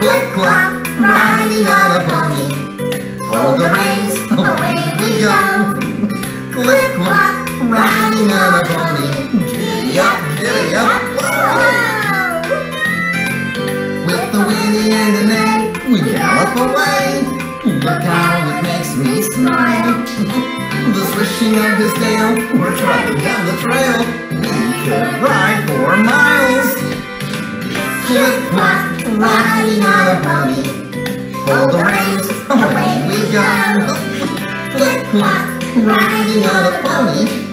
riding on a pony. Hold the reins, away we go. Click clock, riding on a pony. Giddy up, giddy up, whoa! With the whinny and the neigh, we gallop away. Look how it makes me smile. The swishing of his tail, we're trotting down the trail. Click clock, riding on a pony. Hold the reins, away we go. Click clock, riding on a pony.